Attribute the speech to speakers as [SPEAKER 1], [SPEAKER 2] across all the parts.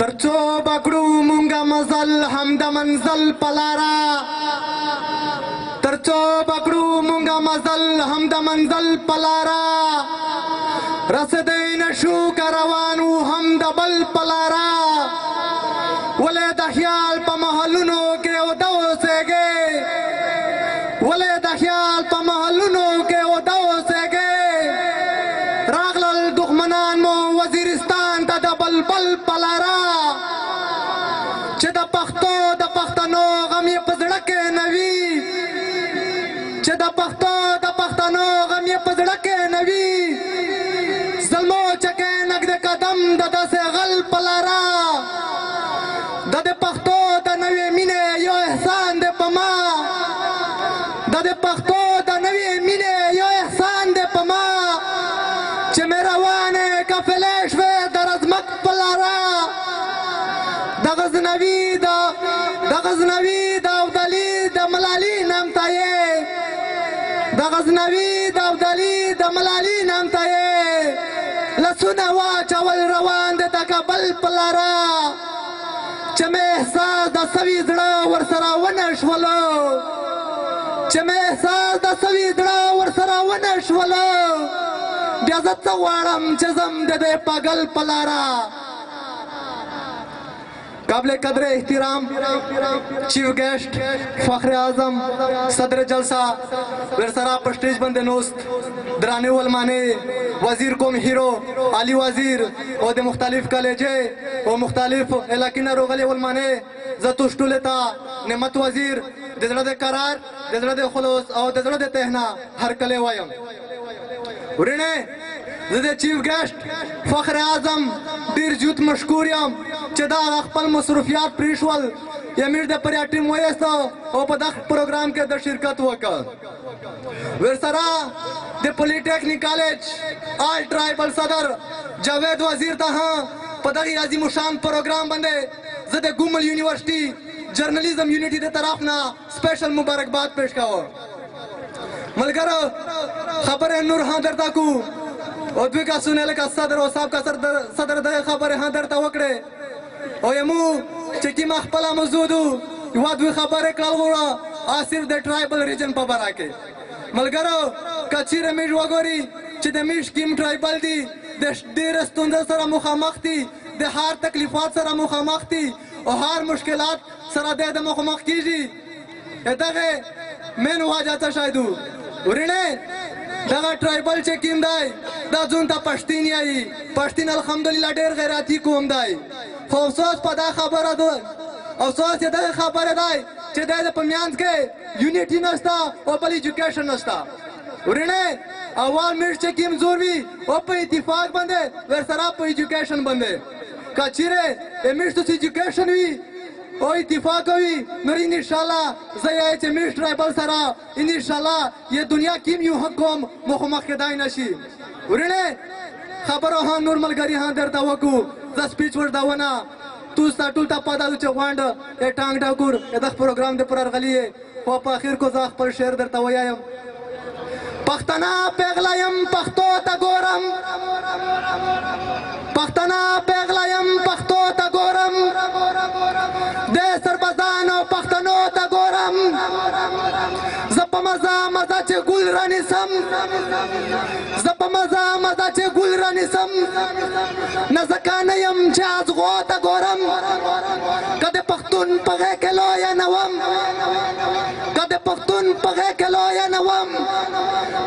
[SPEAKER 1] ترڅو بکړو مونږه مزل هم د منزل پلارا ترڅو بکړو مونږه مزل هم د منزل پلارا رسدې نشو کاروانو هم د بل پلارا ولې د خیال په محلونو کې او د اوسېږي ولې د خیال په محلونو کې اوده اوسېږې راغلل دښمنان مو وزیرستان ته د بلبل په لاره چې د پښتو د پښتنو غم یې په زړه کې نه وي چې د پښتو د پښتنو غم یې په زړه کې نه وي زلمو چکې نږدې قدم د داسې غل په لاره د د پښتو د نوې مینې یو احسان دی په ما د د پښتو د نوې مینې یو احسان دی په ما چې مې روانه قافله شوې د رزمک په لاره د غزنوي د د غزنوي د ابدالي د ملالي نام ته یې د غزنوي د ابدالي د ملالي نام ته یې لاسونه واچول روان د کابل په لاره چې مې احساس د سوي زړه ورسره ونه شولو چې مې احساس د سوي زړه ورسره ونه شولو بیا زه څه غواړم چې زم د دې پاګل په لاره قابل قدر احترام چیف گیسٹ فخر اعظم صدر جلسہ ورسرا پسٹیج بند نوست درانی والمانی وزیر کوم ہیرو علی وزیر او د مختلف کلیجې او مختلف علاقې نه روغلې ولمانې زه توش ټولې تا نعمت وزیر د زړه د قرار د زړه د خلوص او د زړه د تهنا هر کله وایم ورنه زه د چیف ګیسټ فخر اعظم ډیر جوت مشکور یم چې دا خپل مصروفیات پریښول یمیر د پریا ټیم ویسته او په دغه پروګرام کې د شرکت وکړ ورسره د پولی ټیکنیک کالج آل ټرایبل صدر جاوید وزیر ته هم په دغه عظیم شان پروګرام باندې زه د ګومل یونیورسيټي جرنالیزم یونټي د طرف نه سپیشل مبارکباد پیش کاوه ملګرو خبره نور هم درته کو او دوی کا سونه لکه صدر او صاحب کا صدر دغه خبره هم درته وکړه او یمو چې کی ما خپل موجودو یو دوی خبره کړل غوړه اصل د ټرایبل ریجن په برا کې ملګرو کچیر میش وګوري چې د میش کیم ټرایبل دي د ډیر ستونزه سره مخامخ دي د هر تکلیفات سره مخامخ دي او هر مشکلات سره د مخامخ کیږي دغه مینو حاجاته شایدو ورنه دغه ټرایبل چې کیم دی دا ځون ته پښتین یی پښتین الحمدلله ډیر غیرتی کوم دی خو افسوس په دا خبره ده افسوس یې دغه خبره دی چې دا په میانس کې یونیټی نشته او بل ایجوکیشن نشته ورنه اول میټ چې کیم زور وی او په اتفاق باندې ورسره په ایجوکیشن باندې کچیره امیشتو چې ایجوکیشن وی او اتفاق کوی نور انشاالله زه یی چه میش ټرایبل سره انشاالله یی دنیا کیم یو حق قوم مخمخ کیدای نشی ورنه خبرو هم نور ملګری هم درته وکو زه سپیچ وردونه توستا ټول ته پته ده چه غونډ یی ټانګ ټکور یی دخ پروګرام دی پر ارغلی یی او په اخیر کو زه خپل شعر درته ویایم پښتنه پیغله يم پښتو ته ګورم پښتنه پیغله يم پښتو ته ګورم د سربزان او پښتنو ته ګورم زه په مزه مزه چې ګل رانیسم زه په مزه مزه چې ګل رانیسم نه ځکه نه یم چې ازغو ته ګورم که د پښتون په غې کې لویه نه وم که د پښتون په غې کې لویه نه وم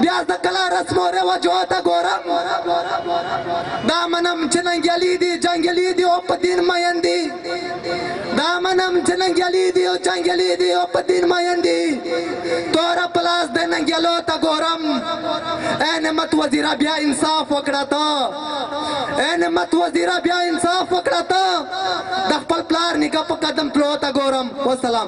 [SPEAKER 1] بیا زه کله رسم و رواجو ته ګورم دا منم چې ننګیالي دي جنګیالي دي او په دین مین دي دا منم چې ننګیالي دي او چنګیالي دي او په دین مین دي توره پلاس د ننګیالو ته ګورم اے نعمت وزیره بیا انصاف وکړه ته اے نعمت وزیره بیا انصاف وکړه ته د خپل پلار نکاح په قدم تلو ته ګورم والسلام